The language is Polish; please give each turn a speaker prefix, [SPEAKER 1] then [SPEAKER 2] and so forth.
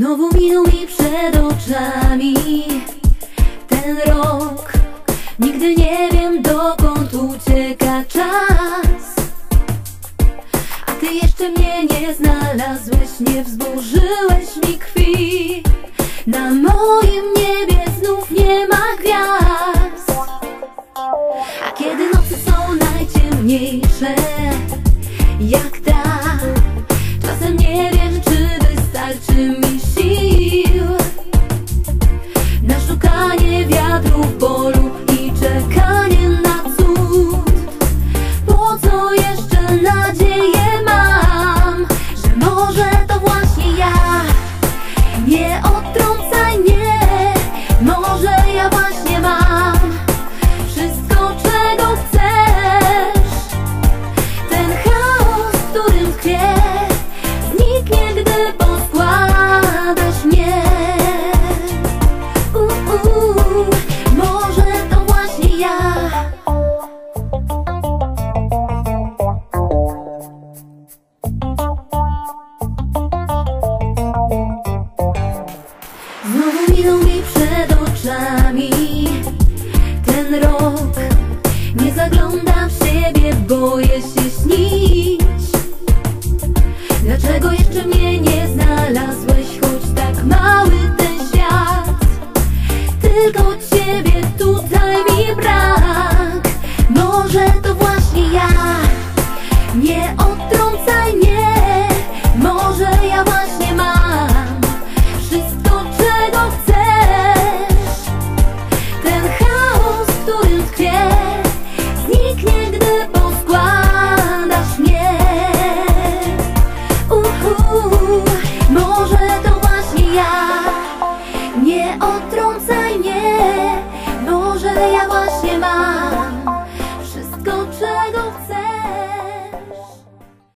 [SPEAKER 1] Znowu minął mi przed oczami ten rok. Nigdy nie wiem dokąd ucieka czas. A ty jeszcze mnie nie znalazłeś, nie wzburzyłeś mi krwi. Na moim nie gwiazd. A kiedy nocy są najciemniejsze Jak ta Czasem nie wiem czy wystarczy mi Minął mi przed oczami. Ten rok Nie zaglądam w siebie, boję się śnić. Dlaczego jeszcze mnie nie znalazłeś, choć tak mały ten świat? Tylko ciebie tutaj mi brak. Może to właśnie ja. Nie odtrącaj mnie